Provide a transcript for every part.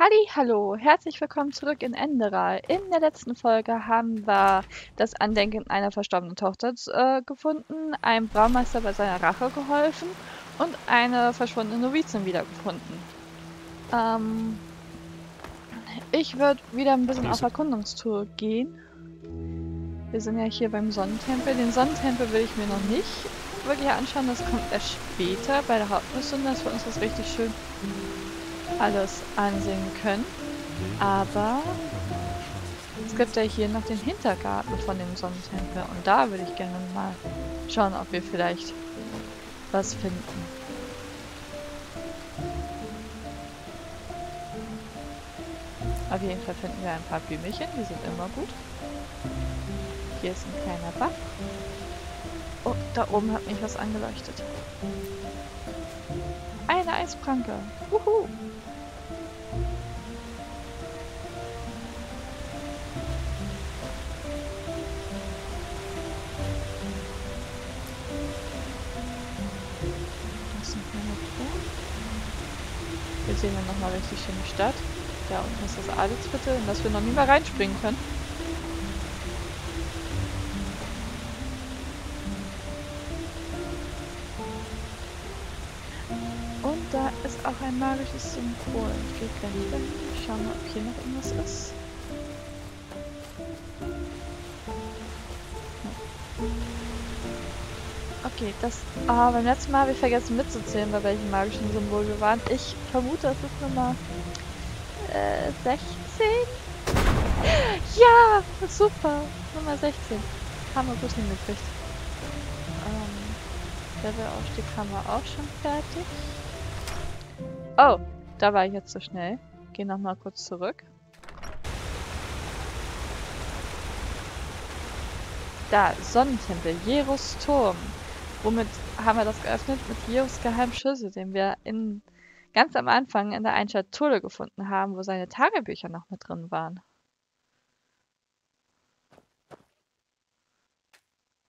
Halli, hallo, herzlich willkommen zurück in Enderal. In der letzten Folge haben wir das Andenken einer verstorbenen Tochter äh, gefunden, einem Braumeister bei seiner Rache geholfen und eine verschwundene Novizin wiedergefunden. Ähm, ich würde wieder ein bisschen auf Erkundungstour gehen. Wir sind ja hier beim Sonnentempel. Den Sonnentempel will ich mir noch nicht wirklich anschauen. Das kommt erst später bei der Hauptmission, dass wir uns das richtig schön alles ansehen können. Aber es gibt ja hier noch den Hintergarten von dem Sonnentempel. Und da würde ich gerne mal schauen, ob wir vielleicht was finden. Auf jeden Fall finden wir ein paar Blümchen, die sind immer gut. Hier ist ein kleiner Bach. Oh, da oben hat mich was angeleuchtet. Eine Eispranke. Wuhu. Hier sehen wir nochmal richtig schöne Stadt. Da unten ist das Adelsviertel, in das wir noch nie mal reinspringen können. Und da ist auch ein magisches Symbol. Gehe gleich dahin. Schauen wir, ob hier noch irgendwas ist. Okay, das... Ah, beim letzten Mal habe ich vergessen mitzuzählen, bei welchem magischen Symbol wir waren. Ich vermute, es ist Nummer... Äh, 16? Ja! Super! Nummer 16. Haben wir gut hingekriegt. Ähm, Levelaufstieg haben wir auch schon fertig. Oh, da war ich jetzt zu so schnell. Geh nochmal kurz zurück. Da, Sonnentempel, Jeros Turm. Womit haben wir das geöffnet? Mit Jeros Geheimschlüssel, den wir in, ganz am Anfang in der Einschatulle gefunden haben, wo seine Tagebücher noch mit drin waren.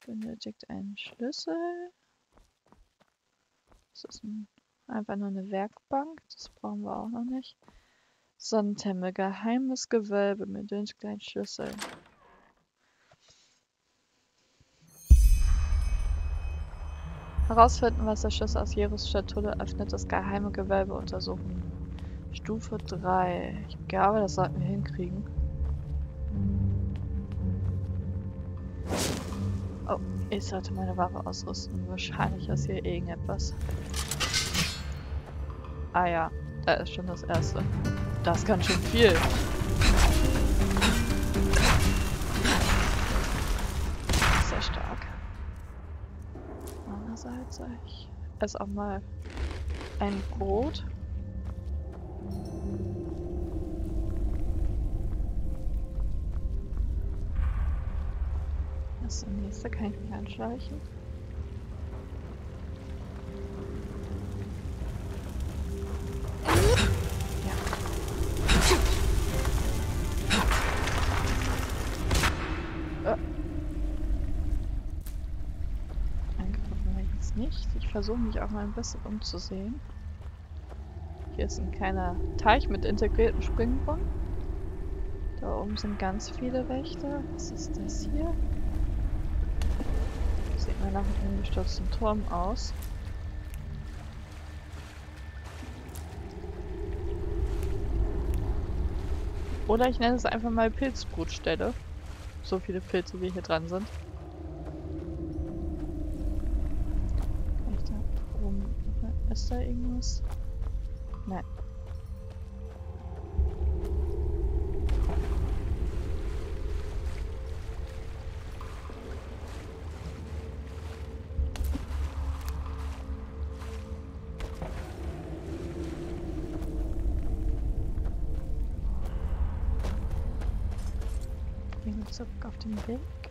Benötigt einen Schlüssel. Das ist ein Einfach nur eine Werkbank. Das brauchen wir auch noch nicht. Sonnentempel. Geheimes Gewölbe mit den kleinen Herausfinden, was der Schlüssel aus Jeros Schatulle öffnet, das geheime Gewölbe untersuchen. Stufe 3. Ich glaube, das sollten wir hinkriegen. Oh, ich sollte meine Waffe ausrüsten. Wahrscheinlich ist hier irgendetwas. Ah ja, da ist schon das erste. Das kann schon viel. Andererseits, ich esse auch mal ein Brot. Das nächste kann ich mich anschleichen. Versuche mich auch mal ein bisschen umzusehen. Hier ist ein kleiner Teich mit integriertem Springbrunnen. Da oben sind ganz viele Wächter. Was ist das hier? Sieht mir nach einem umgestürzten Turm aus. Oder ich nenne es einfach mal Pilzbrutstelle. So viele Pilze, wie hier dran sind. Ist da irgendwas? Nein. Gehen wir zurück auf den Weg.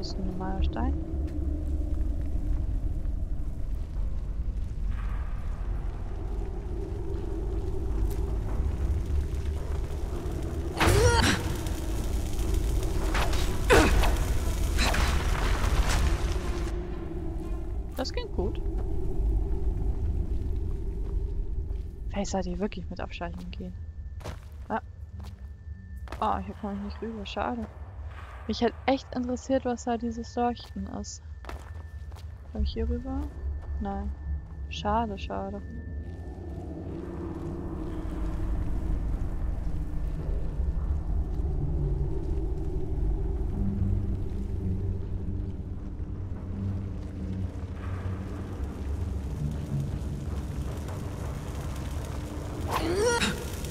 Das ist ein normaler Stein. Das ging gut. Fässer, die wirklich mit Abschalten gehen. Ah. Oh, hier komme ich nicht rüber. Schade. Mich hat echt interessiert, was da dieses Leuchten ist. Komme ich hier rüber? Nein. Schade, schade.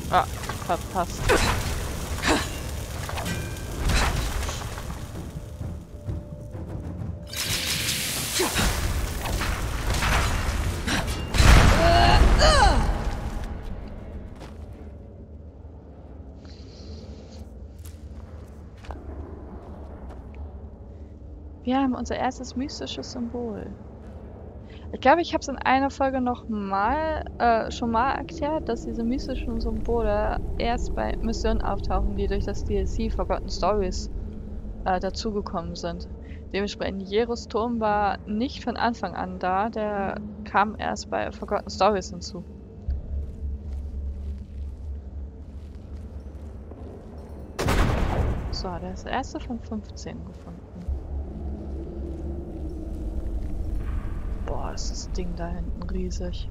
Ah, verpasst. Unser erstes mystisches Symbol. Ich glaube, ich habe es in einer Folge noch mal, äh, schon mal erklärt, dass diese mystischen Symbole erst bei Missionen auftauchen, die durch das DLC Forgotten Stories äh, dazugekommen sind. Dementsprechend, Jeros Turm war nicht von Anfang an da, der kam erst bei Forgotten Stories hinzu. So, der ist der erste von 15 gefunden. Boah, ist das Ding da hinten riesig.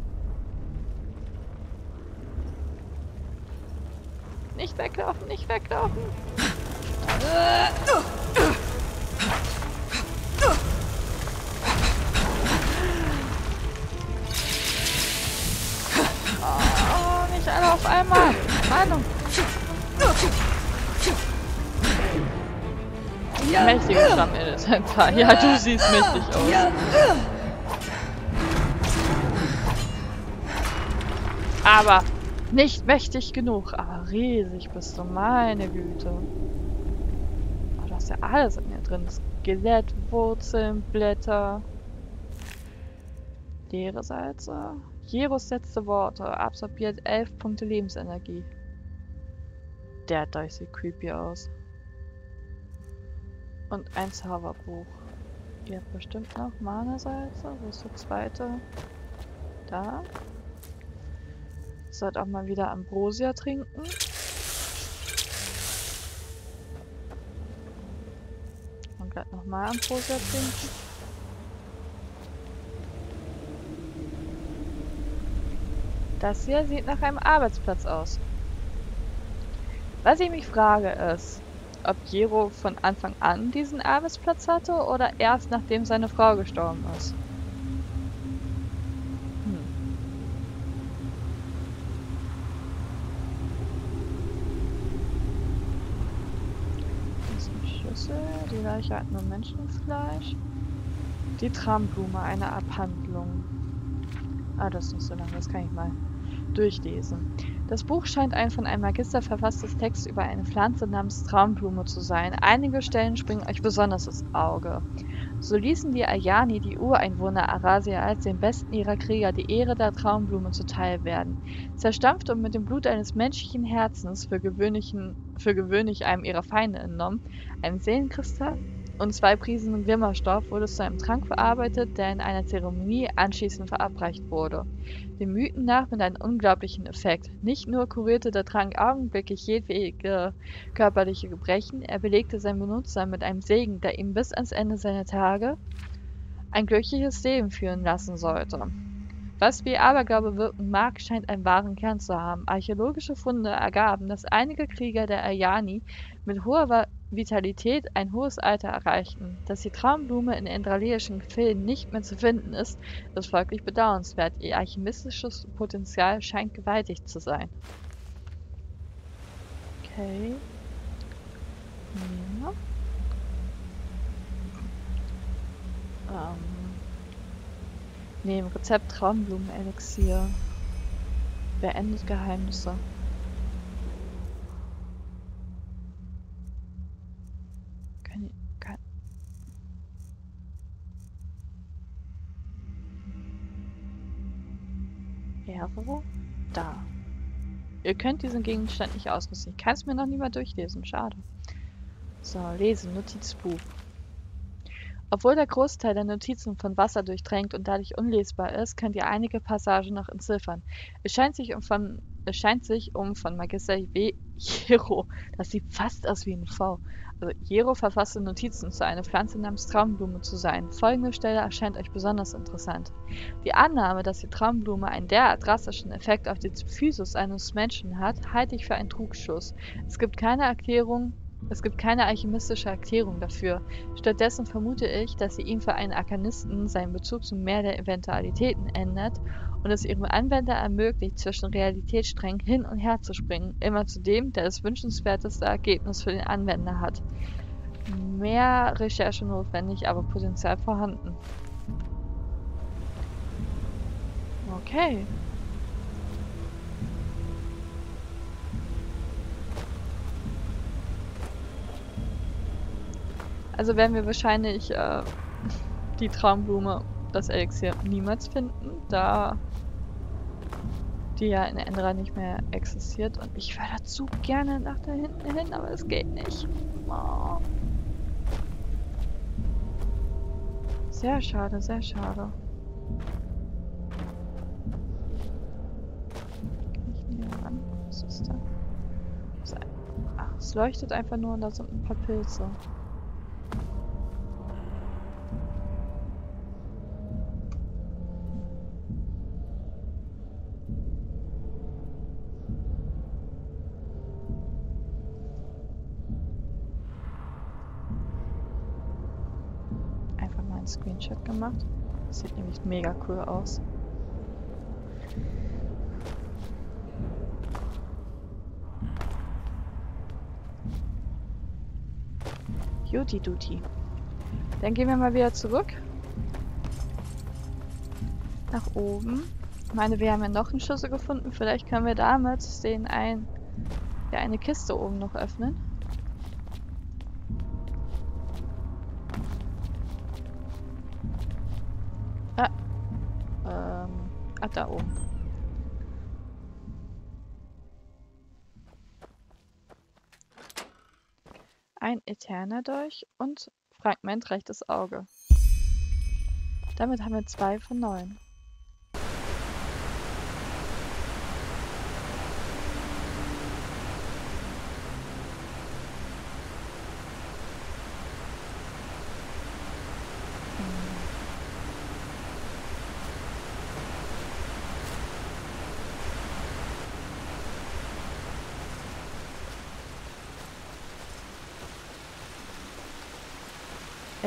Nicht weglaufen, nicht weglaufen. Oh, nicht alle auf einmal. Meinung. Mächtige Stammelementar. Ja, du siehst mächtig aus. Aber nicht mächtig genug. Aber riesig bist du, meine Güte. Oh, du hast ja alles in mir drin. Skelett, Wurzeln, Blätter. Leere Salze. Jeros letzte Worte. Absorbiert 11 Punkte Lebensenergie. Der Dice sieht creepy aus. Und ein Zauberbuch. Ihr habt bestimmt noch Mana-Salze. Wo ist der zweite? Da. Sollte auch mal wieder Ambrosia trinken. Und gleich nochmal Ambrosia trinken. Das hier sieht nach einem Arbeitsplatz aus. Was ich mich frage ist, ob Jero von Anfang an diesen Arbeitsplatz hatte oder erst nachdem seine Frau gestorben ist. Die Leiche hat nur Menschenfleisch. Die Tramblume, eine Abhandlung. Ah, das ist nicht so lang, das kann ich mal durchlesen. Das Buch scheint ein von einem Magister verfasstes Text über eine Pflanze namens Traumblume zu sein. Einige Stellen springen euch besonders ins Auge. So ließen die Ayani, die Ureinwohner Arasia, als den besten ihrer Krieger die Ehre der Traumblume zuteil werden. Zerstampft und mit dem Blut eines menschlichen Herzens, für, für gewöhnlich einem ihrer Feinde entnommen, ein Seelenkristall und zwei Prisen Glimmerstoff wurde zu einem Trank verarbeitet, der in einer Zeremonie anschließend verabreicht wurde. Den Mythen nach mit einem unglaublichen Effekt. Nicht nur kurierte der Trank augenblicklich jedwege körperliche Gebrechen, er belegte sein Benutzer mit einem Segen, der ihm bis ans Ende seiner Tage ein glückliches Leben führen lassen sollte. Was wie Aberglaube wirken mag, scheint einen wahren Kern zu haben. Archäologische Funde ergaben, dass einige Krieger der Ayani mit hoher Vitalität ein hohes Alter erreichten. Dass die Traumblume in endraleischen Gefilden nicht mehr zu finden ist, ist folglich bedauernswert. Ihr alchemistisches Potenzial scheint gewaltig zu sein. Okay. Ja. Ähm. Nehmen Rezept Traumblumen-Elixier. Beendet Geheimnisse. Ehre? Da. Ihr könnt diesen Gegenstand nicht ausrüsten. Ich kann es mir noch nie mal durchlesen. Schade. So, lesen. Notizbuch. Obwohl der Großteil der Notizen von Wasser durchtränkt und dadurch unlesbar ist, könnt ihr einige Passagen noch entziffern. Es scheint sich um von, es scheint sich um von Magister. Jero, das sieht fast aus wie ein V, also Jero verfasste Notizen zu einer Pflanze namens Traumblume zu sein. Folgende Stelle erscheint euch besonders interessant. Die Annahme, dass die Traumblume einen derart drastischen Effekt auf die Physis eines Menschen hat, halte ich für einen Trugschluss. Es gibt keine Erklärung es gibt keine alchemistische Erklärung dafür. Stattdessen vermute ich, dass sie ihm für einen Arkanisten seinen Bezug zum Meer der Eventualitäten ändert und es ihrem Anwender ermöglicht, zwischen Realitätssträngen hin und her zu springen, immer zu dem, der das wünschenswerteste Ergebnis für den Anwender hat. Mehr Recherche notwendig, aber Potenzial vorhanden. Okay. Also werden wir wahrscheinlich äh, die Traumblume, das Elixier, niemals finden, da die ja in Endra nicht mehr existiert. Und ich würde zu gerne nach da hinten hin, aber es geht nicht. Oh. Sehr schade, sehr schade. Ich nehme an, was ist da? Ach, es leuchtet einfach nur und da sind ein paar Pilze. Screenshot gemacht. sieht nämlich mega cool aus. Juti Duti. Dann gehen wir mal wieder zurück. Nach oben. Ich meine, wir haben ja noch einen Schlüssel gefunden. Vielleicht können wir damit den ein, ja, eine Kiste oben noch öffnen. Ah, da oben. Ein Eterner Dolch und Fragment rechtes Auge. Damit haben wir zwei von neun.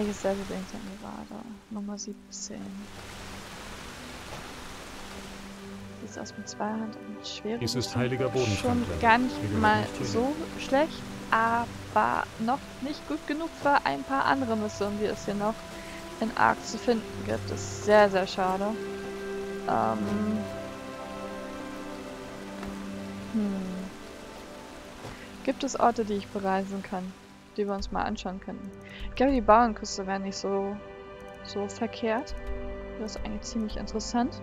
Welches Level bin ich denn gerade? Nummer 17. Sieht aus mit zwei Hand und schwer. Dies ist heiliger Boden. Schon gar nicht mal so schlecht, aber noch nicht gut genug für ein paar andere Missionen, die es hier noch in Ark zu finden gibt. Das ist sehr, sehr schade. Ähm. Hm. Gibt es Orte, die ich bereisen kann? Die wir uns mal anschauen könnten. Ich glaube, die Bauernküste wäre nicht so, so verkehrt. Das ist eigentlich ziemlich interessant.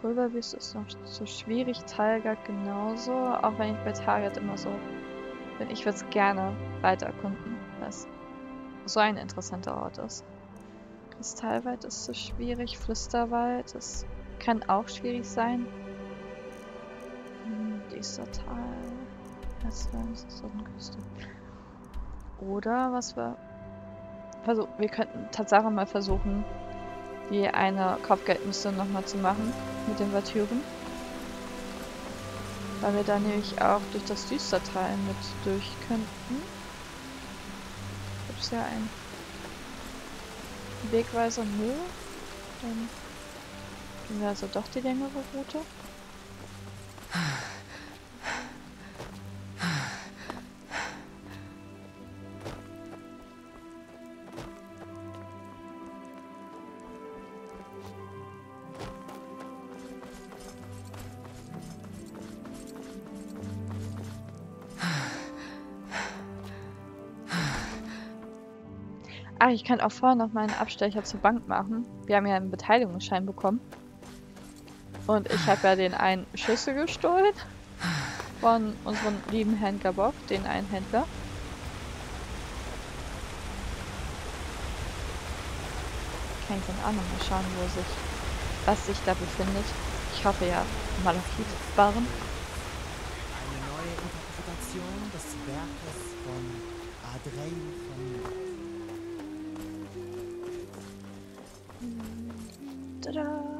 Pulverwüste ist noch so schwierig, Talgard genauso, auch wenn ich bei Talgard immer so bin. Ich würde es gerne weiter erkunden, weil es so ein interessanter Ort ist. Kristallwald ist so schwierig, Flüsterwald, das kann auch schwierig sein. Tal. Westlands, Sonnenküste. Oder was wir... Also, wir könnten tatsächlich mal versuchen, die eine Kopfgeldmission nochmal zu machen mit den Valtyren. Weil wir da nämlich auch durch das Düstertal mit durch könnten. Gibt es ja einen Wegweiser Nö. Dann gehen wir also doch die längere Route. Ach, ich kann auch vorher noch mal einen Abstecher zur Bank machen. Wir haben ja einen Beteiligungsschein bekommen. Und ich habe ja den einen Schlüssel gestohlen. Von unserem lieben Händler Bock, den einen Händler. Kann ich dann auch nochmal schauen, wo sich, was sich da befindet. Ich hoffe ja, mal Malachit waren. Tada!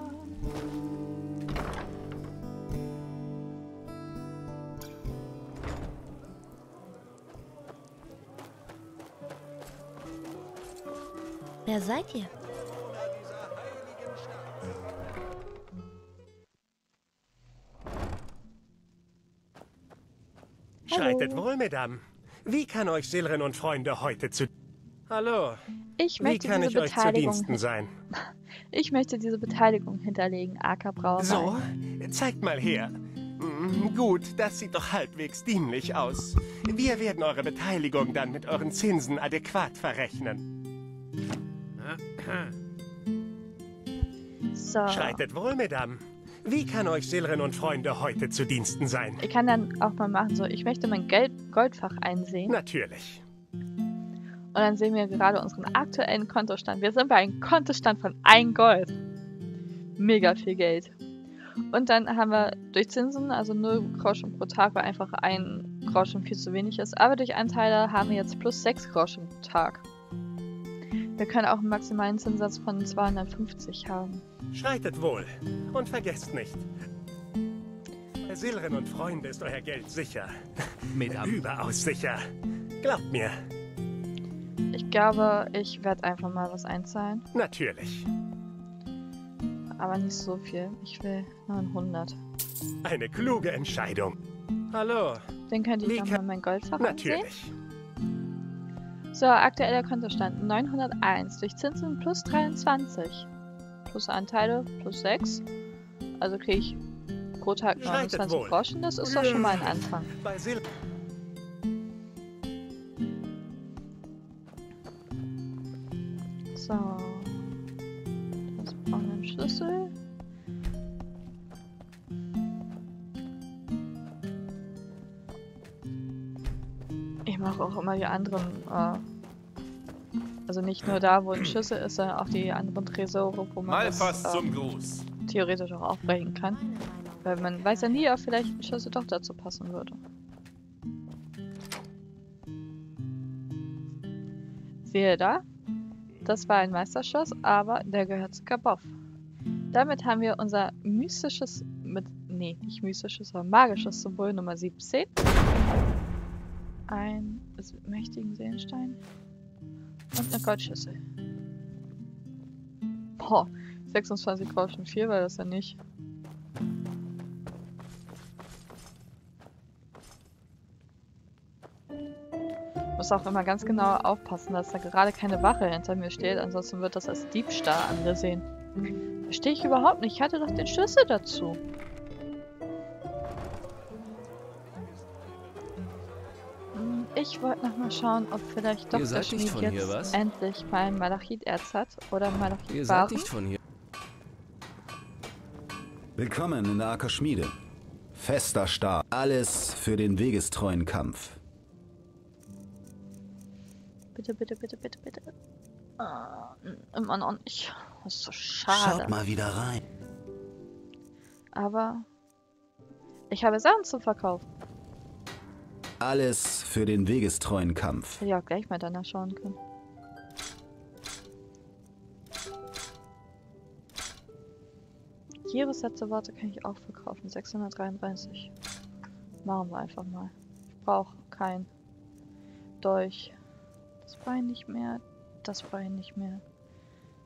Wer seid ihr? Schreitet wohl, Mesdames. Wie kann euch Silren und Freunde heute zu... Hallo, Ich wie möchte kann diese ich euch zu Diensten sein? ich möchte diese Beteiligung hinterlegen, AK Brauerei. So, zeigt mal her. Hm, Gut, das sieht doch halbwegs dienlich aus. Wir werden eure Beteiligung dann mit euren Zinsen adäquat verrechnen. So. Schreitet wohl, Mesdames. Wie kann euch Silren und Freunde heute zu Diensten sein? Ich kann dann auch mal machen, so, ich möchte mein Geld Goldfach einsehen. Natürlich. Und dann sehen wir gerade unseren aktuellen Kontostand. Wir sind bei einem Kontostand von 1 Gold. Mega viel Geld. Und dann haben wir durch Zinsen, also 0 Groschen pro Tag, weil einfach ein Groschen viel zu wenig ist. Aber durch Anteile haben wir jetzt plus 6 Groschen pro Tag. Wir können auch einen maximalen Zinssatz von 250 haben. Schreitet wohl. Und vergesst nicht. Bei Silren und Freunde ist euer Geld sicher. Mesdames. Überaus sicher. Glaubt mir. Ich glaube, ich werde einfach mal was einzahlen. Natürlich. Aber nicht so viel. Ich will nur ein 100. Eine kluge Entscheidung. Hallo. Den könnte ich nochmal mein Goldfach ansehen. Natürlich. So, aktueller Kontostand 901 durch Zinsen plus 23. Plus Anteile plus 6. Also kriege ich pro Tag Schreitet 29 wohl. Groschen. Das ist doch schon mal ein Anfang. Bei Sil immer die anderen, äh, also nicht nur da, wo ein Schlüssel ist, sondern auch die anderen Tresore, wo man das, Malfast ähm, zum Gruß. theoretisch auch aufbrechen kann. Weil man weiß ja nie, ob vielleicht ein Schlüssel doch dazu passen würde. Sehe da, das war ein Meisterschloss, aber der gehört zu Kaboff. Damit haben wir unser mystisches, mit, nee, nicht mystisches, sondern magisches Symbol Nummer 17. Ein s- mächtigen Seelenstein und eine Goldschüssel. Boah, 26 Groschen viel war das ja nicht. Muss auch immer ganz genau aufpassen, dass da gerade keine Wache hinter mir steht, ansonsten wird das als Diebstahl angesehen. Verstehe ich überhaupt nicht. Ich hatte doch den Schlüssel dazu. Ich wollte noch mal schauen, ob vielleicht doch der Schmied von hier, jetzt was? endlich mal Malachiterz hat oder Ihr seid nicht von hier. Willkommen in der Acker Schmiede. Fester Stab. Alles für den wegestreuen Kampf. Bitte, bitte, bitte, bitte, bitte. Ah, immer noch nicht. Das ist so schade. Schaut mal wieder rein. Aber ich habe Sachen zu verkaufen. Alles für den wegestreuen Kampf. Hätte ich auch gleich mal danach schauen können. Worte kann ich auch verkaufen. 633. Machen wir einfach mal. Ich brauche kein Dolch. Das ich nicht mehr. Das ich nicht mehr.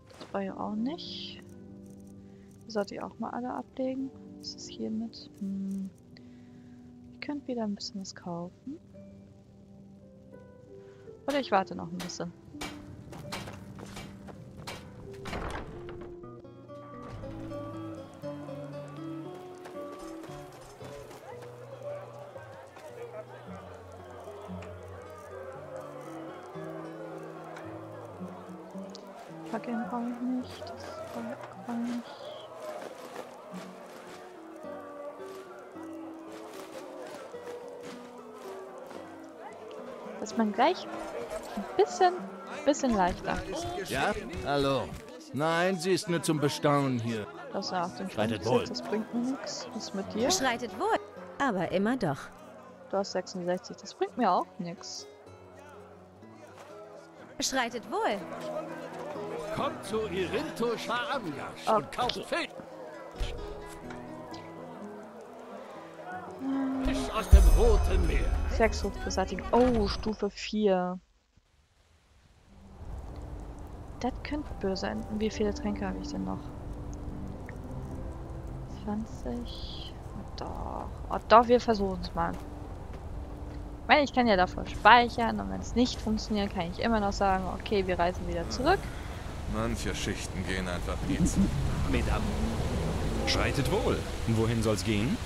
Das ich auch nicht. Sollte ich auch mal alle ablegen. Was ist hier mit? Hm. Ich könnte wieder ein bisschen was kaufen. Oder ich warte noch ein bisschen. Plugin brauche ich nicht. Das brauche ich nicht. Dass man gleich ein bisschen, bisschen leichter. Ja? Hallo. Nein, sie ist nur zum Bestaunen hier. Das ist ja auf den Schreitet wohl. das bringt mir nichts. Was ist mit dir? Schreitet wohl. Aber immer doch. Du hast 66, das bringt mir auch nichts. Schreitet wohl. Kommt zu Irinto Shaamgash Okay. und kauft Fisch. Fisch aus dem Roten Meer. 6 beseitigen. Oh, Stufe 4. Das könnte böse enden. Wie viele Tränke habe ich denn noch? 20. Oh, doch. Oh, doch, wir versuchen es mal. Ich meine, ich kann ja davor speichern und wenn es nicht funktioniert, kann ich immer noch sagen, okay, wir reisen wieder zurück. Manche Schichten gehen einfach nie zu. Mesdames. Schreitet wohl. Wohin soll's gehen?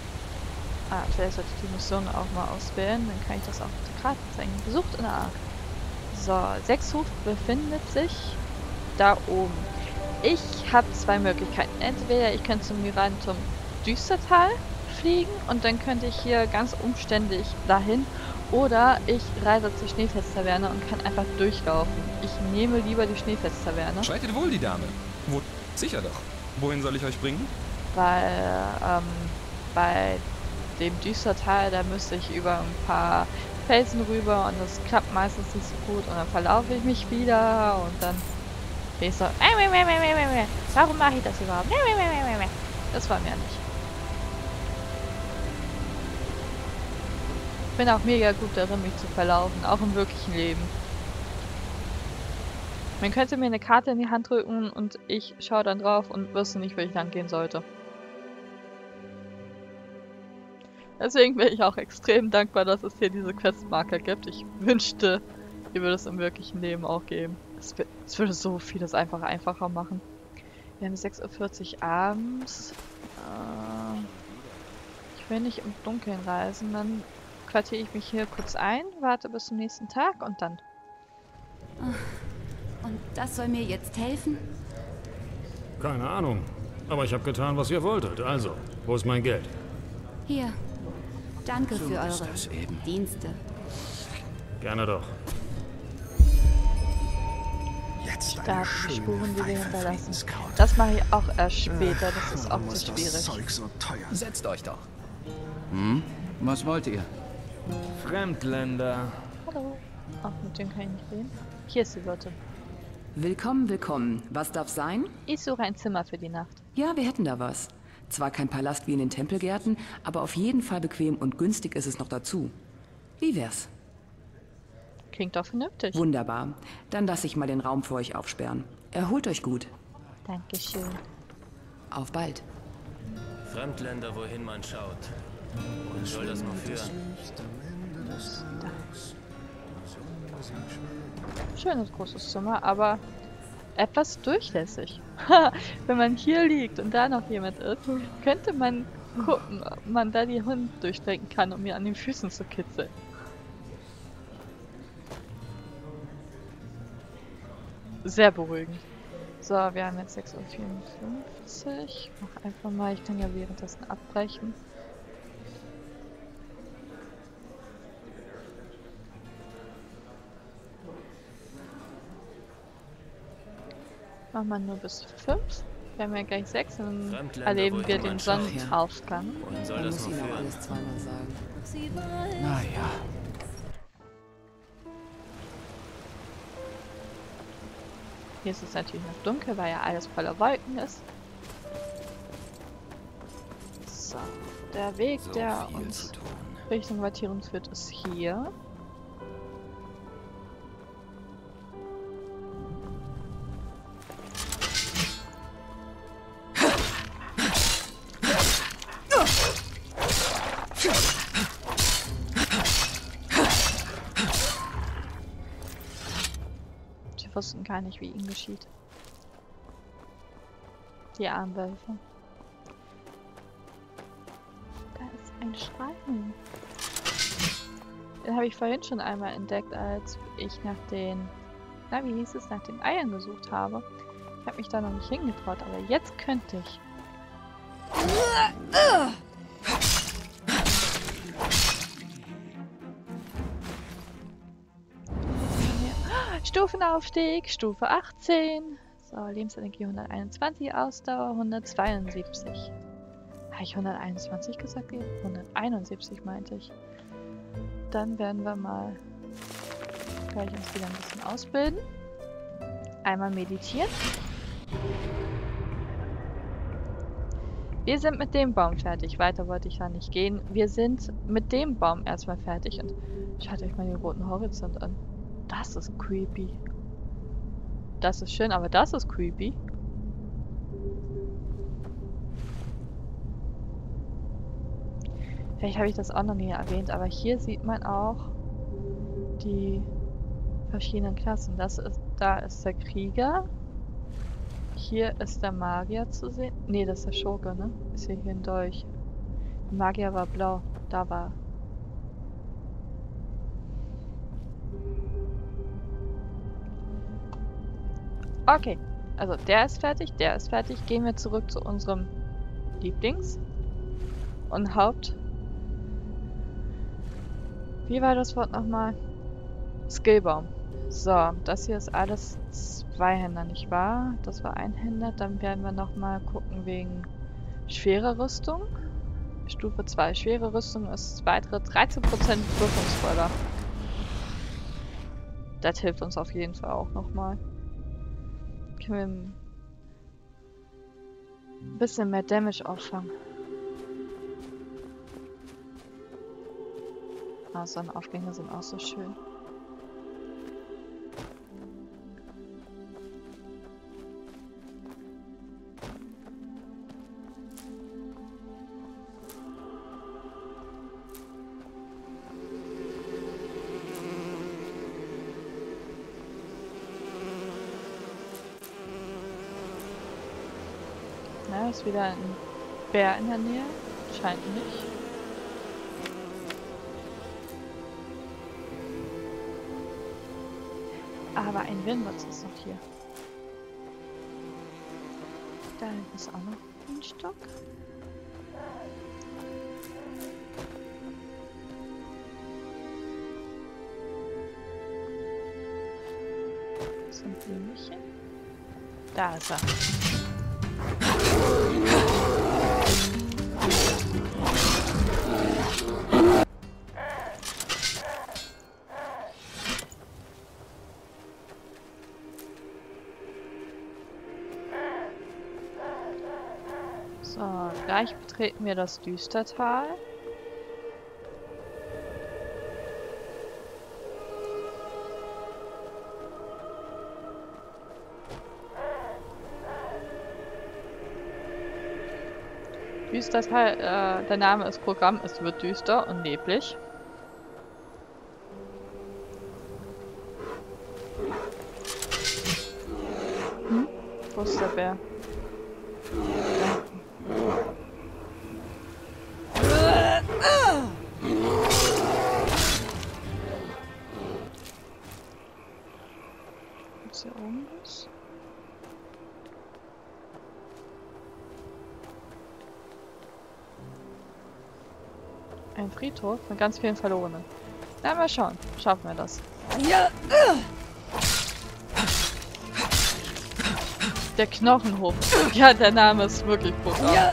Ah, vielleicht sollte ich die Mission auch mal auswählen, dann kann ich das auch Karte zeigen. Besucht in der Ark. So, Sechshuf befindet sich da oben. Ich habe zwei Möglichkeiten. Entweder ich könnte zum Mirantum Düstertal fliegen und dann könnte ich hier ganz umständlich dahin. Oder ich reise zur Schneefesttaverne und kann einfach durchlaufen. Ich nehme lieber die Schneefesttaverne, Schreitet wohl, die Dame. Wo? Sicher doch. Wohin soll ich euch bringen? weil ähm, bei dem Düstertal, da müsste ich über ein paar Felsen rüber und das klappt meistens nicht so gut und dann verlaufe ich mich wieder und dann bin ich so, "Äh, meh, meh, meh, meh, meh, meh. warum mache ich das überhaupt? Meh, meh, meh, meh, meh, meh." Das war mir nicht. Ich bin auch mega gut darin, mich zu verlaufen, auch im wirklichen Leben. Man könnte mir eine Karte in die Hand drücken und ich schaue dann drauf und wüsste nicht, wo ich lang gehen sollte. Deswegen bin ich auch extrem dankbar, dass es hier diese Questmarker gibt. Ich wünschte, hier würde es im wirklichen Leben auch geben. Es, wür- es würde so vieles einfach einfacher machen. Wir haben 6.40 Uhr abends. Äh, ich will nicht im Dunkeln reisen. Dann quartiere ich mich hier kurz ein, warte bis zum nächsten Tag und dann. Und das soll mir jetzt helfen? Keine Ahnung. Aber ich habe getan, was ihr wolltet. Also, wo ist mein Geld? Hier. Danke für eure Dienste. Gerne doch. Jetzt Da eine die schöne Spuren, die wir Pfeife hinterlassen. Friedenskraut. Das mache ich auch erst später. Das ist auch zu schwierig. Zeug so? Setzt euch doch. Hm? Was wollt ihr? Fremdländer. Hallo. Ach, mit dem kann ich nicht reden. Hier ist die Wirtin. Willkommen, willkommen. Was darf sein? Ich suche ein Zimmer für die Nacht. Ja, wir hätten da was. Zwar kein Palast wie in den Tempelgärten, aber auf jeden Fall bequem und günstig ist es noch dazu. Wie wär's? Klingt doch vernünftig. Wunderbar. Dann lasse ich mal den Raum für euch aufsperren. Erholt euch gut. Dankeschön. Auf bald. Fremdländer, wohin man schaut. Wohin soll das noch führen? Schönes großes Zimmer, aber etwas durchlässig. Wenn man hier liegt und da noch jemand ist, könnte man gucken, ob man da die Hunde durchstrecken kann, um mir an den Füßen zu kitzeln. Sehr beruhigend. So, wir haben jetzt 6.54 Uhr. Ich mach einfach mal, ich kann ja währenddessen abbrechen. Machen wir nur bis 5. Wir haben ja gleich 6, dann erleben wir den man. Sonnenaufgang. Wohin soll Man das noch alles zweimal sagen. Naja. Hier ist es natürlich noch dunkel, weil ja alles voller Wolken ist. So, der Weg, So der uns. Richtung Quartierung führt, ist hier. Gar nicht, wie ihnen geschieht. Die Armwölfe. Da ist ein Schrein. Den habe ich vorhin schon einmal entdeckt, als ich nach den, na wie hieß es, nach den Eiern gesucht habe. Ich habe mich da noch nicht hingetraut, aber jetzt könnte ich. Stufenaufstieg, Stufe 18. So, Lebensenergie 121, Ausdauer 172. Habe ich 121 gesagt? 171 meinte ich. Dann werden wir mal gleich uns wieder ein bisschen ausbilden. Einmal meditieren. Wir sind mit dem Baum fertig. Weiter wollte ich da nicht gehen. Wir sind mit dem Baum erstmal fertig. Und schaut euch mal den roten Horizont an. Das ist creepy. Das ist schön, aber das ist creepy. Vielleicht habe ich das auch noch nie erwähnt, aber hier sieht man auch die verschiedenen Klassen. Das ist, da ist der Krieger. Hier ist der Magier zu sehen. Ne, das ist der Schurke, ne? Ist hier, Dolch. Der Magier war blau. Da war. Okay. Also der ist fertig, der ist fertig. Gehen wir zurück zu unserem Lieblings- und Haupt... Wie war das Wort nochmal? Skillbaum. So, das hier ist alles Zweihänder, nicht wahr? Das war Einhänder. Dann werden wir nochmal gucken wegen schwere Rüstung. Stufe 2. Schwere Rüstung ist weitere 13% wirkungsvoller. Das hilft uns auf jeden Fall auch nochmal. Wir ein bisschen mehr Damage auffangen. Ah, Sonnenaufgänge sind auch so schön. Ist wieder ein Bär in der Nähe. Scheint nicht. Aber ein Windwurz ist noch hier. Da hinten ist auch noch ein Stock. Das sind Blümchen. Da ist er. Gleich betreten wir das Düstertal. Düstertal, äh, der Name ist Programm, es wird düster und neblig. Hm? Wo ist der Bär? Friedhof mit ganz vielen Verlorenen. Na, mal schauen. Schaffen wir das. Ja. Der Knochenhof. Ja, der Name ist wirklich Programm. Ja.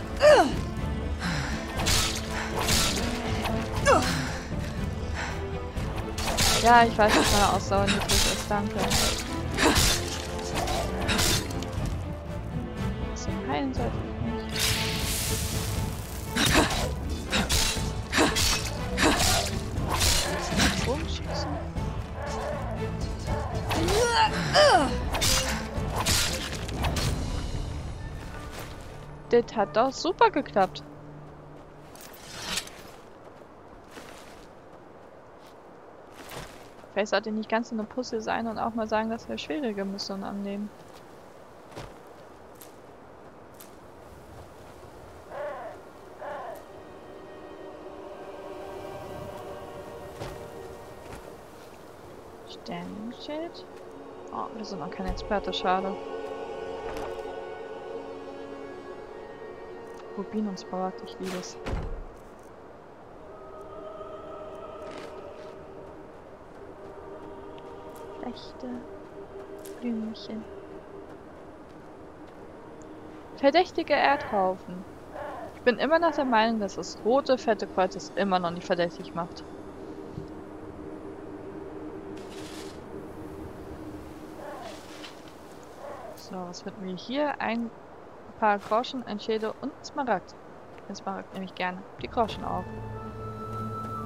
Ja, ich weiß, dass meine Ausdauer niedrig ist. Danke. Bisschen heilen sollte Das hat doch super geklappt. Vielleicht sollte nicht ganz so eine Pusse sein und auch mal sagen, dass wir schwierige Missionen annehmen. Experte, schade. Rubin und Spark, ich liebe es. Flechte, Blümchen. Verdächtige Erdhaufen. Ich bin immer noch der Meinung, dass das rote, fette Kreuz es immer noch nicht verdächtig macht. So, was finden wir hier? Ein paar Groschen, ein Schädel und ein Smaragd. Den Smaragd nehme ich gerne. Die Groschen auch.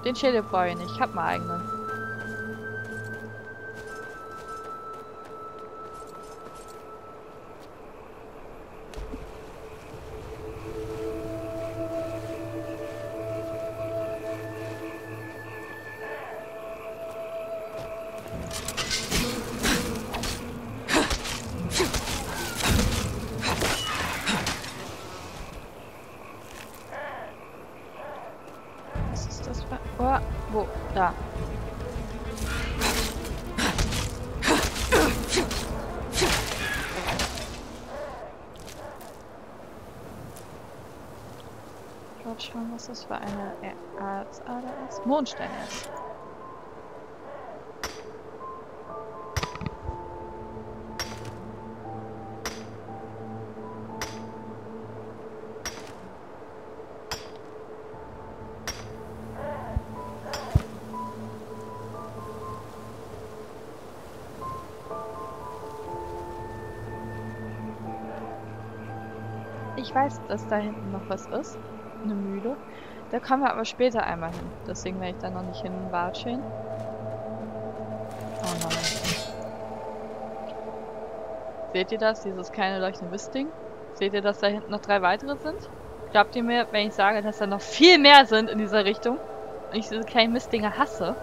Den Schädel brauche ich nicht. Ich habe mal eigenen. Da. Schauen, was das für eine Erzader ist. Mondstein ist. Weiß, dass da hinten noch was ist. Eine Mühle. Da kommen wir aber später einmal hin. Deswegen werde ich da noch nicht hinwatschen. Oh nein. Seht ihr das? Dieses kleine leuchtende Mistding? Seht ihr, dass da hinten noch drei weitere sind? Glaubt ihr mir, wenn ich sage, dass da noch viel mehr sind in dieser Richtung? Und ich diese kleinen Mistdinger hasse?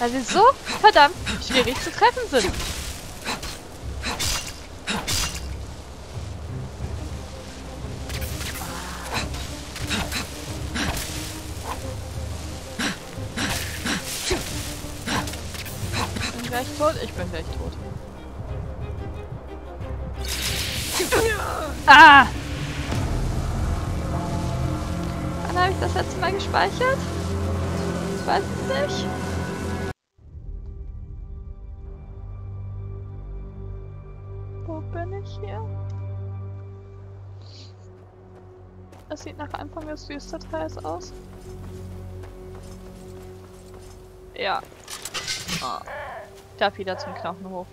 Weil sie so verdammt schwierig zu treffen sind. Ich bin gleich tot? Ich bin gleich tot. Ah! Wann habe ich das letzte Mal gespeichert? Ich weiß es nicht. Es sieht nach Anfang des Düsterteils aus. Ja. Ah. Ich darf wieder zum Knochen hoch.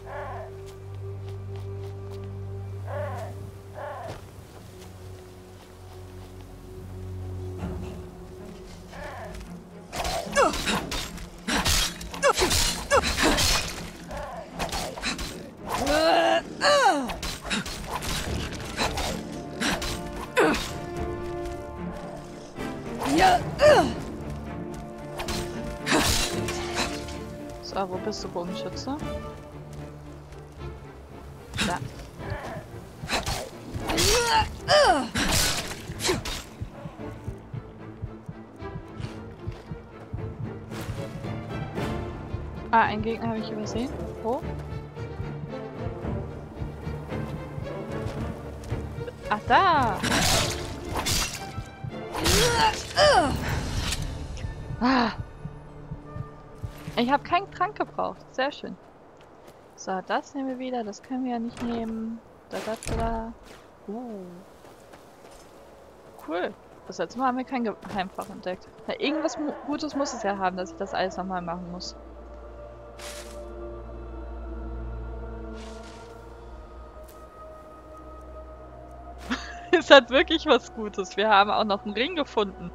Ah, einen Gegner habe ich übersehen. Wo? Ach, da! Ah. Ich habe keinen Trank gebraucht. Sehr schön. So, das nehmen wir wieder. Das können wir ja nicht nehmen. Da, da, da. Uh. Cool. Das letzte Mal haben wir kein Geheimfach entdeckt. Na, irgendwas Gutes muss es ja haben, dass ich das alles nochmal machen muss. Es hat wirklich was Gutes. Wir haben auch noch einen Ring gefunden.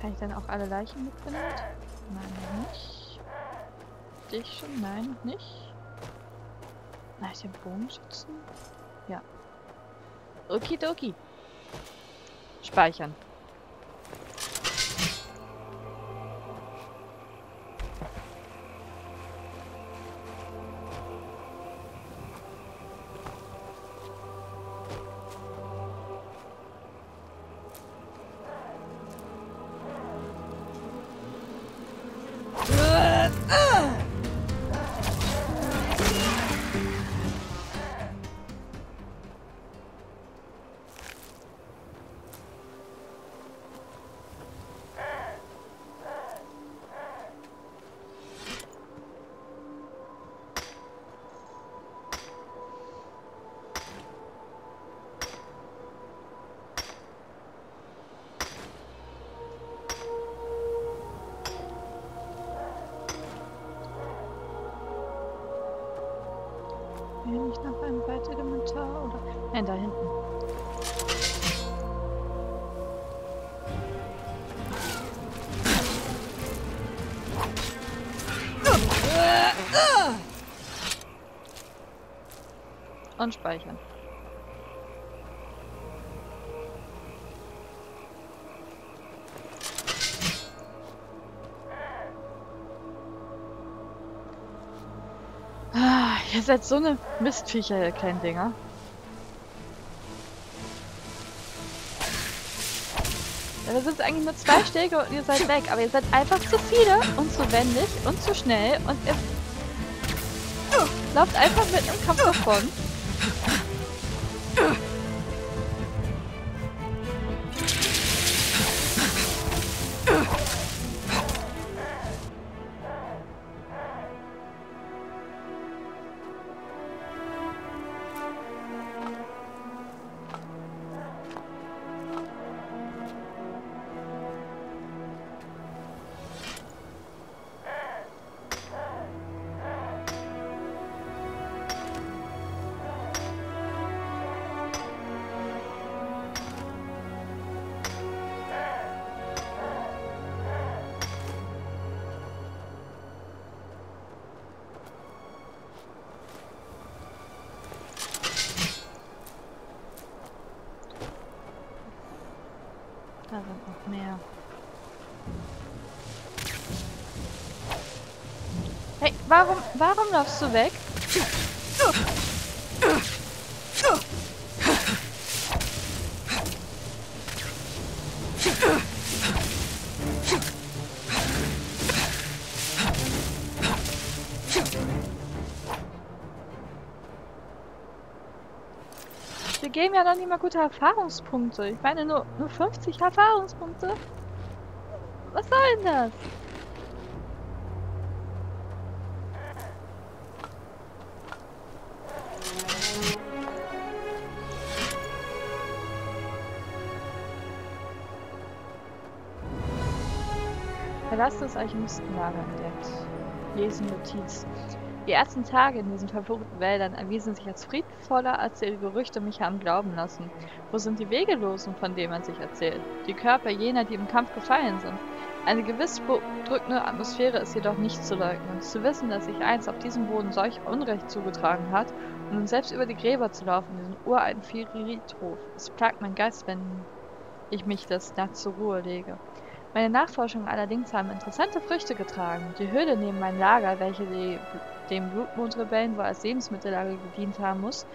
Kann ich dann auch alle Leichen mitnehmen? Nein, nicht. Dich schon? Nein, nicht. Na, ich den Bogenschützen? Ja. Okidoki. Speichern. Hier nicht nach einem Weltelementar oder. Nein, da hinten. Und speichern. Ihr seid so eine Mistviecher, ihr kleinen Dinger. Ja, da sind eigentlich nur zwei Stege und ihr seid weg. Aber ihr seid einfach zu viele und zu wendig und zu schnell und ihr lauft einfach mit im Kampf davon. Da sind noch mehr. Hey, warum, warum laufst du weg? Ja noch nicht mal gute Erfahrungspunkte. Ich meine nur, nur 50 Erfahrungspunkte. Was soll denn das? Verlass des Alchemistenlager entdeckt. Lesen Notiz. Die ersten Tage in diesen verfluchten Wäldern erwiesen sich als friedvoller, als ihre Gerüchte mich haben glauben lassen. Wo sind die Wegelosen, von denen man sich erzählt? Die Körper jener, die im Kampf gefallen sind. Eine gewiss bedrückende Atmosphäre ist jedoch nicht zu leugnen. Zu wissen, dass sich einst auf diesem Boden solch Unrecht zugetragen hat und nun selbst über die Gräber zu laufen, diesen uralten Friedhof, es plagt mein Geist, wenn ich mich des Nachts zur Ruhe lege. Meine Nachforschungen allerdings haben interessante Früchte getragen. Die Höhle neben meinem Lager, welche die, dem Blutmondrebellen wohl als Lebensmittellager gedient haben muss,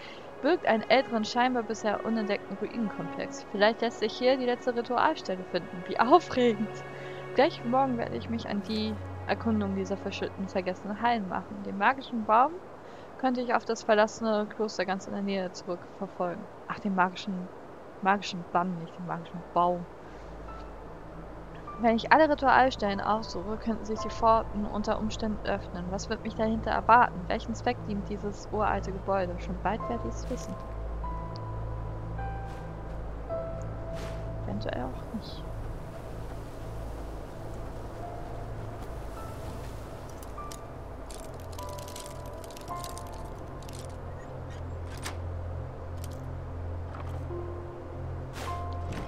birgt einen älteren, scheinbar bisher unentdeckten Ruinenkomplex. Vielleicht lässt sich hier die letzte Ritualstelle finden. Wie aufregend! Gleich morgen werde ich mich an die Erkundung dieser verschütteten, vergessenen Hallen machen. Den magischen Baum könnte ich auf das verlassene Kloster ganz in der Nähe zurückverfolgen. Ach, den magischen, magischen Bann, nicht den magischen Baum. Wenn ich alle Ritualstellen aufsuche, könnten sich die Pforten unter Umständen öffnen. Was wird mich dahinter erwarten? Welchen Zweck dient dieses uralte Gebäude? Schon bald werde ich es wissen. Eventuell auch nicht.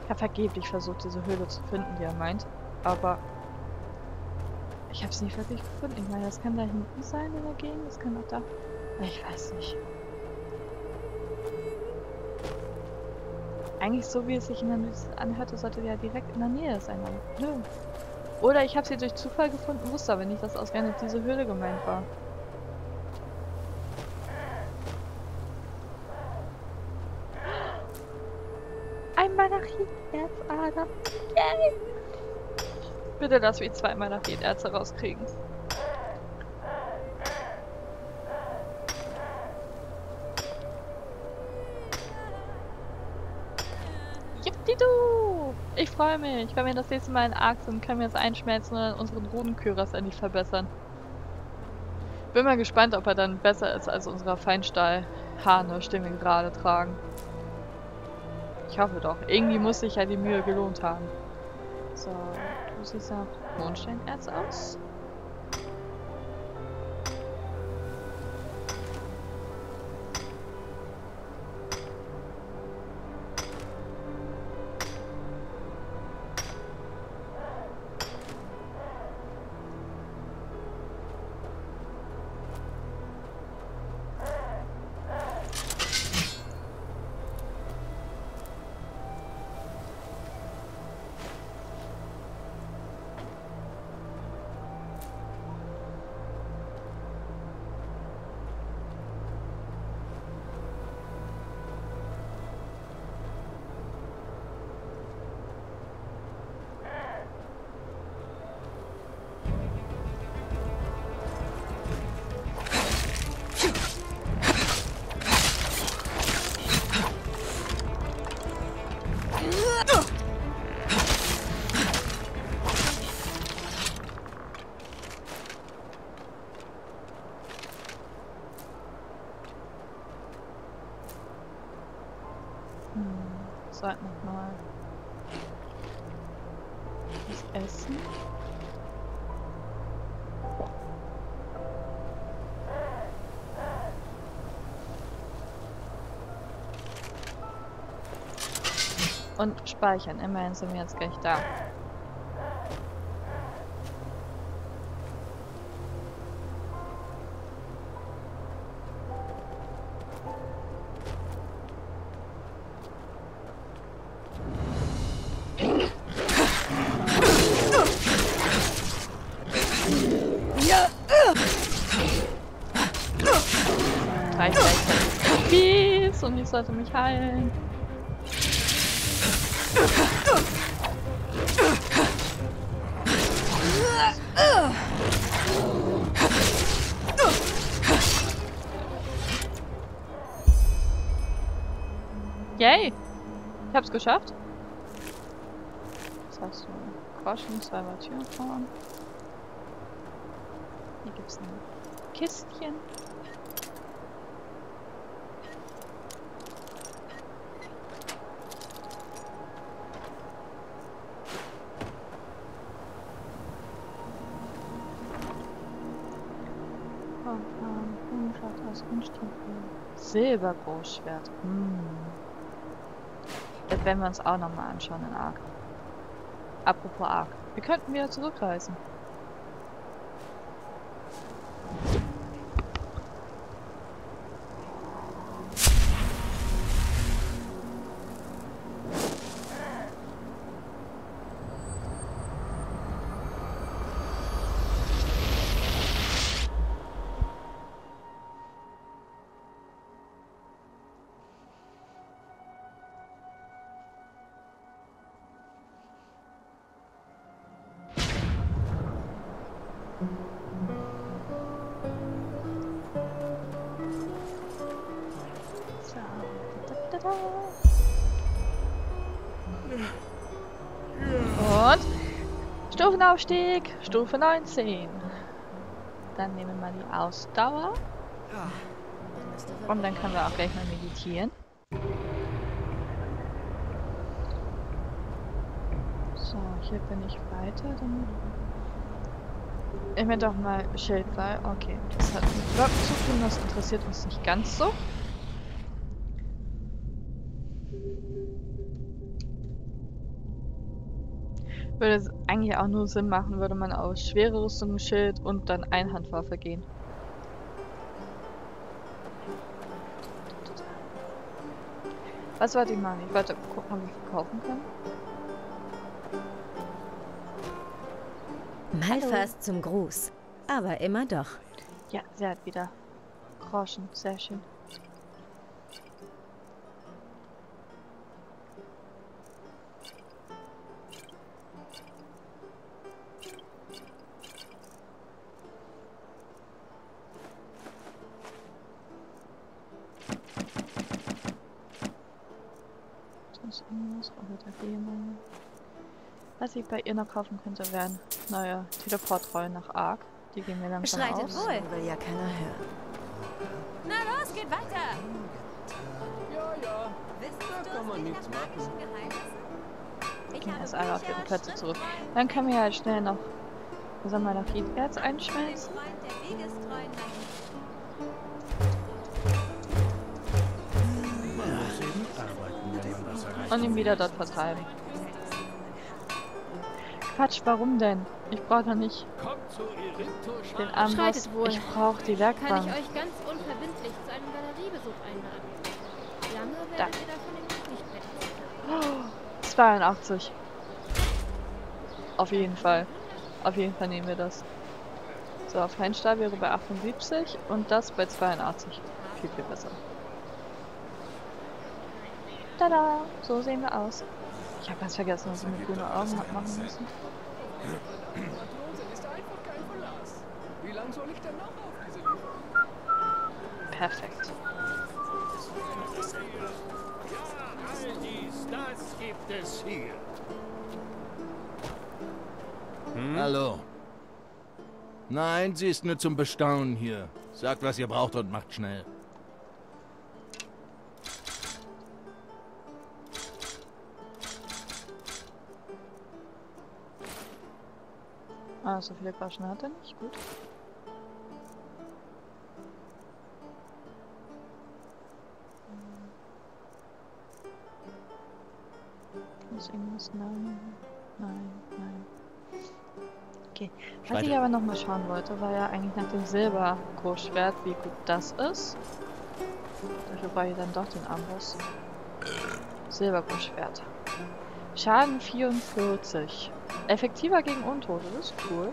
Ich habe vergeblich versucht, diese Höhle zu finden, die er meint. Aber ich habe es nicht wirklich gefunden. Ich meine, das kann da hinten sein in der Gegend. Das kann auch da... Ich weiß nicht. Eigentlich so, wie es sich in der Notiz anhörte, sollte ja direkt in der Nähe sein. Nö. Oder ich habe sie durch Zufall gefunden, wusste aber nicht, dass ausgerechnet diese Höhle gemeint war. Ein Malachit-Erzader. Yay! Bitte lass mich zwei Malachit-Erze rauskriegen. Juppdidu! Ich freue mich. Wenn wir das nächste Mal in Ark sind, können wir es einschmelzen und unseren Rudenkyras endlich verbessern. Bin mal gespannt, ob er dann besser ist als unserer Feinstahl-Harnisch, den wir gerade tragen. Ich hoffe doch. Irgendwie muss sich ja die Mühe gelohnt haben. So, du siehst ja Mondsteinerz aus. Essen. Und speichern. Immerhin sind wir jetzt gleich da. Sollte mich heilen. Yay! Ich hab's geschafft. Hast du? Groschen, zwei Türen vorn. Hier gibt's ein Kistchen. Silbergroßschwert. Hm. Das werden wir uns auch nochmal anschauen in Ark. Apropos Ark. Wir könnten wieder zurückreisen. Stufenaufstieg, Stufe 19. Dann nehmen wir mal die Ausdauer. Und dann können wir auch gleich mal meditieren. So, hier bin ich weiter. Dann ich mir doch mal Schildwahl. Okay, das hat mit Blocken zu tun, das interessiert uns nicht ganz so. Würde eigentlich auch nur Sinn machen, würde man aus schwere Rüstung, Schild und dann Einhandwaffe gehen. Was war die Mani? Ich wollte gucken, ob ich verkaufen kann. Mal fast zum Gruß. Aber immer doch. Ja, sie hat wieder Groschen. Sehr schön. Ich bei ihr noch kaufen könnte, wären neue Teleportrollen nach Ark. Die gehen mir langsam Schreitet aus. wohl. Will ja keiner hören. Na los, geht weiter! Ja, ja. Wisst Da kann man nichts machen. gehen erst alle auf ihre Plätze zurück. Dann können wir halt schnell noch, soll man noch Erz einschmelzen. Und ihn wieder dort vertreiben. Quatsch, warum denn? Ich brauche doch nicht Kommt zu Irinto den Amboss. Ich brauche die Kann Werkbank. ich euch ganz unverbindlich zu einem Galeriebesuch einladen. Lange Da. werdet ihr davon nicht mehr. 82. Auf jeden Fall. Auf jeden Fall nehmen wir das. So, Feinstahl wäre bei 78 und das bei 82. Viel, viel besser. Tada! So sehen wir aus. Ich habe ganz vergessen, dass ich mir grüne Augen hab machen müssen. Wie? Perfekt. All dies, das gibt es hier. Hallo. Nein, sie ist nur zum Bestaunen hier. Sagt, was ihr braucht und macht schnell. Ah, so viele Groschen hat er nicht. Gut. Ist irgendwas? Nein. Nein, nein. Okay. Was ich aber noch mal schauen wollte, war ja eigentlich nach dem Silbergroßschwert, wie gut das ist. Dafür brauche ich dann doch den Amboss. Silbergroßschwert. Schaden 44. Effektiver gegen Untote, das ist cool.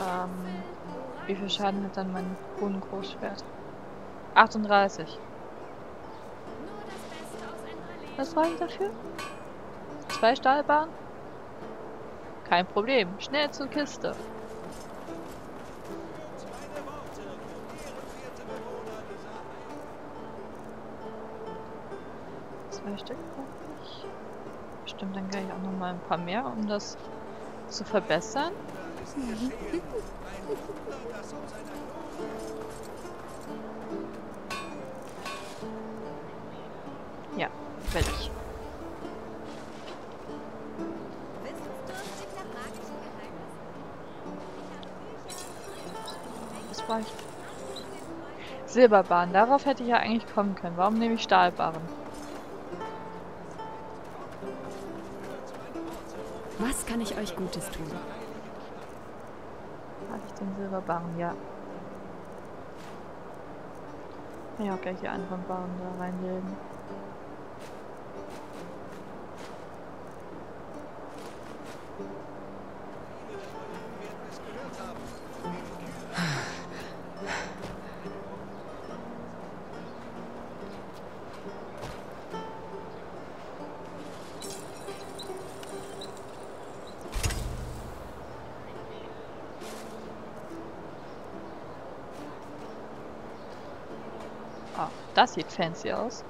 Ähm, wie viel Schaden hat dann mein Kronengroßschwert? 38. Was brauche ich dafür? Zwei Stahlbahnen? Kein Problem. Schnell zur Kiste. Zwei Stück. Bestimmt dann gleich auch nochmal ein paar mehr, um das zu verbessern. Ja, ich. Was war ich? Silberbahn, darauf hätte ich ja eigentlich kommen können. Warum nehme ich Stahlbarren? Was kann ich euch Gutes tun? Habe ich den Silberbarren? Ja. Kann ich auch gleich die anderen Barren da reinlegen. Fancy aus.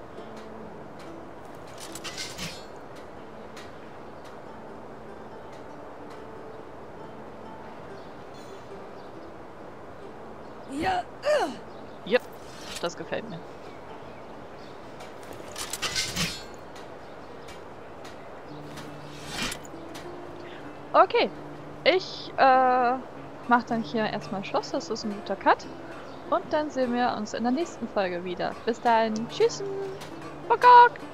Ja. Yep, das gefällt mir. Okay, ich äh, mache dann hier erstmal Schluss. Das ist ein guter Cut. Und dann sehen wir uns in der nächsten Folge wieder. Bis dahin, tschüss. Bogok.